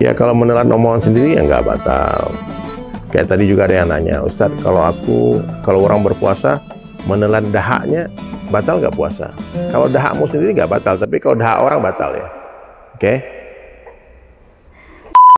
Ya kalau menelan omongan sendiri ya nggak batal. Kayak tadi juga ada yang nanya, Ustadz kalau aku, kalau orang berpuasa menelan dahaknya batal nggak puasa? Kalau dahakmu sendiri nggak batal, tapi kalau dahak orang batal ya. Oke? Okay?